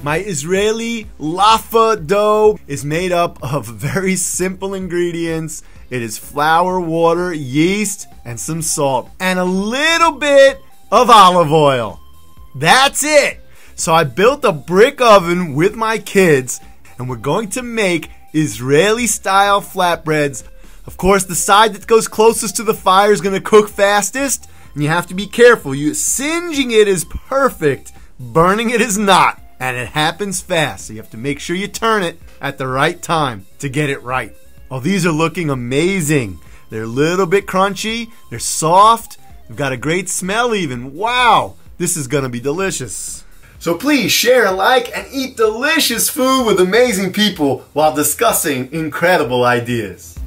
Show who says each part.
Speaker 1: My Israeli laffa dough is made up of very simple ingredients. It is flour, water, yeast, and some salt, and a little bit of olive oil. That's it. So I built a brick oven with my kids, and we're going to make Israeli style flatbreads. Of course, the side that goes closest to the fire is going to cook fastest, and you have to be careful. You singeing it is perfect, burning it is not, and it happens fast. So you have to make sure you turn it at the right time to get it right. Oh, these are looking amazing. They're a little bit crunchy, they're soft, they've got a great smell even. Wow, this is to be delicious. So please share, and like, and eat delicious food with amazing people while discussing incredible ideas.